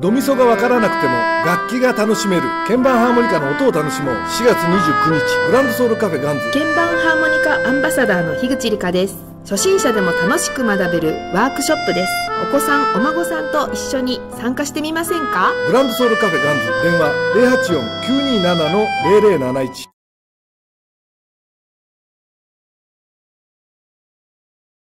ドミソがわからなくても楽器が楽しめる。鍵盤ハーモニカの音を楽しもう。4月29日グランドソウルカフェガンズ。鍵盤ハーモニカアンバサダーの樋口理香です。初心者でも楽しく学べるワークショップです。お子さんお孫さんと一緒に参加してみませんか？グランドソウルカフェガンズ。電話084-927-0071